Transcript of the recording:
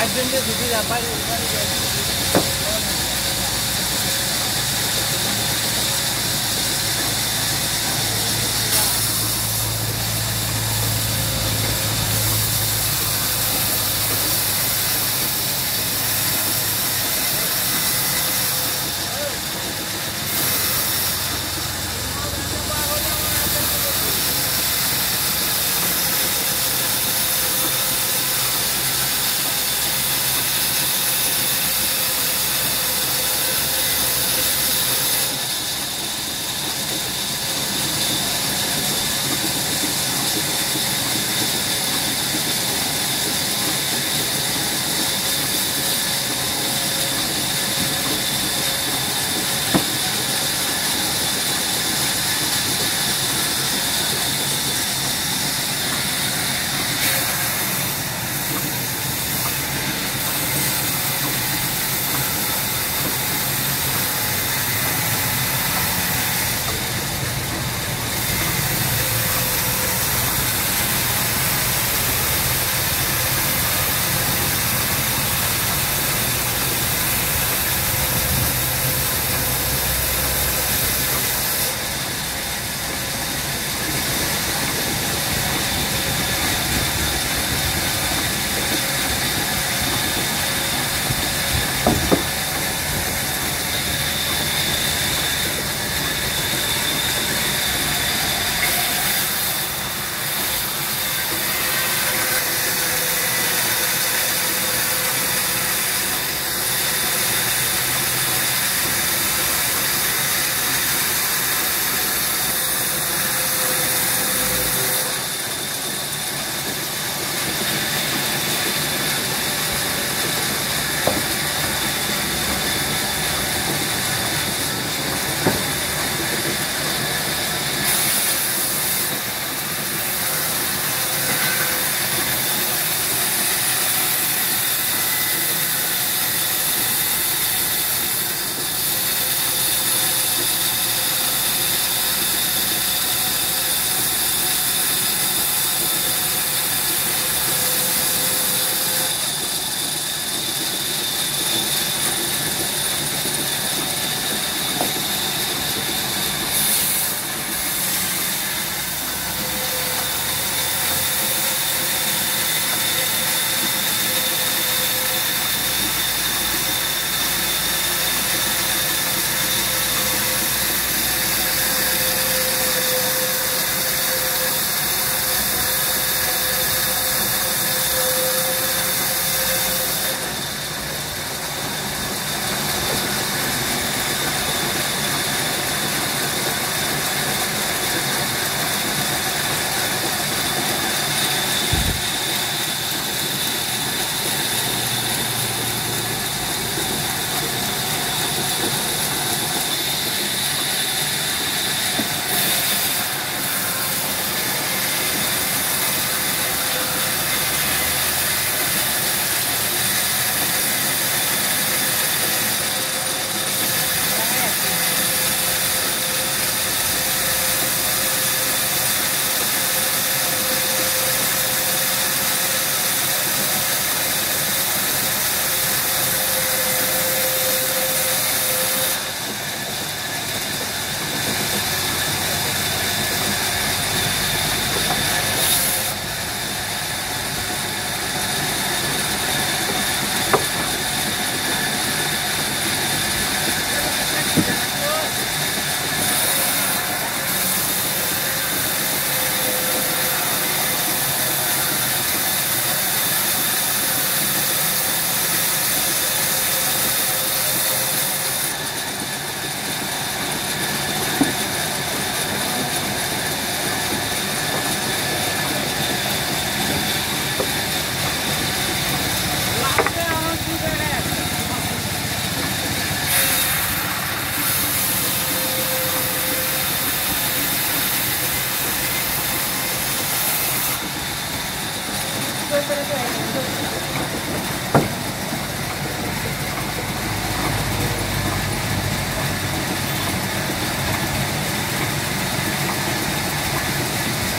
I've been there to do that. By the way,